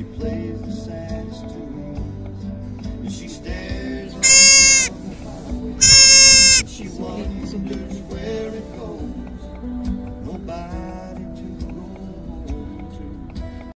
She plays the saddest tune. And she stares at the She wonders where